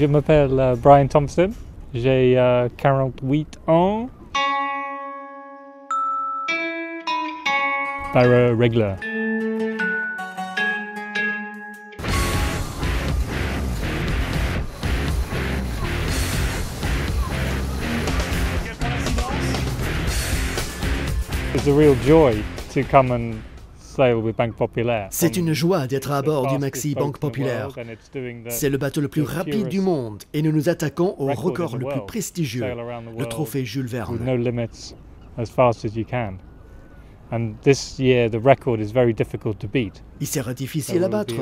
Je m'appelle euh, Brian Thompson, j'ai euh, 48 ans. Barra euh, regular. It's a real joy to come and C'est une joie d'être à bord du Maxi Banque Populaire. C'est le bateau le plus rapide du monde et nous nous attaquons au record le plus prestigieux, le trophée Jules Verne. Il sera difficile à battre.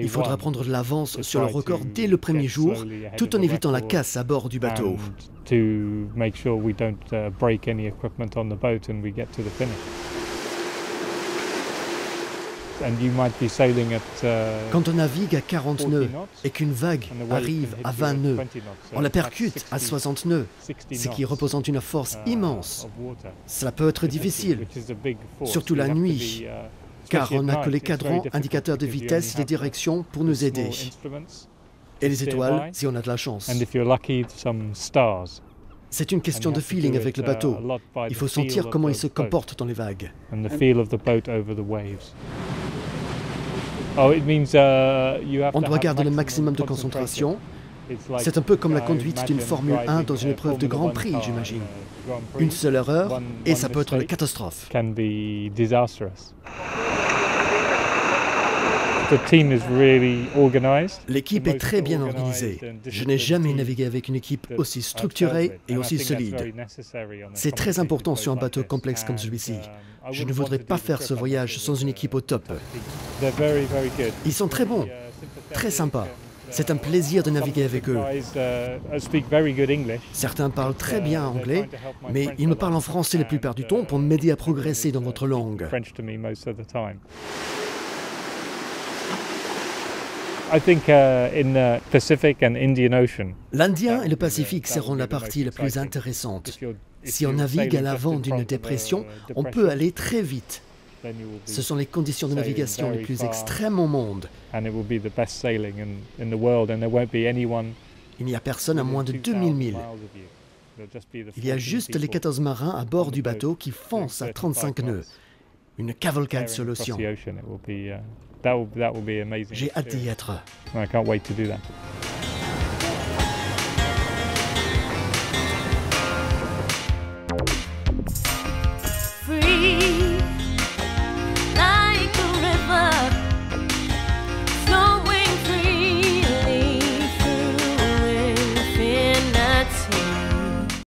Il faudra prendre de l'avance sur le record dès le premier jour, tout en évitant la casse à bord du bateau. and to make sure we don't uh, break any equipment on the boat and we get to the finish. Quand on navigue à 40 40 nœuds et qu'une vague arrive à you 20 nœuds, 20 knots, so on la percute à 60 60 nœuds, 60 ce qui représente une force uh, immense. Cela peut être difficile, surtout la nuit, uh, car on n'a que les cadrans indicateurs de vitesse et de direction pour nous aider, et les étoiles si on a de la chance. C'est une question de feeling avec le uh, bateau. Il faut sentir comment the il se boat comporte dans les vagues. On to doit have garder le maximum de concentration. C'est un peu comme la uh, conduite d'une Formule 1 driving dans une épreuve de Formula Grand Prix, j'imagine. Une seule erreur et ça peut être une catastrophe. L'équipe est très bien organisée. Je n'ai jamais navigué avec une équipe aussi structurée et aussi solide. C'est très important sur un bateau complexe comme celui-ci. Je ne voudrais pas faire ce voyage sans une équipe au top. Ils sont très bons, très sympas. C'est un plaisir de naviguer avec eux. Certains parlent très bien anglais, mais ils me parlent en français la plupart du temps pour m'aider à progresser dans votre langue. L'Indien et le Pacifique seront la partie la plus intéressante. Si on navigue à l'avant d'une a dépression, on peut aller très vite. Ce sont les conditions de navigation les plus extrêmes au monde. and it will be the best sailing in, in the world, and there won't be anyone Il n'y a personne à moins de 2,000 2000 milles. Il y a 14 juste les people 14 marins à bord du bateau qui foncent à 35 knots, nœuds. Une cavalcade sur l'océan. the ocean. It will be, that will, that will be amazing. J'ai hâte d'y être.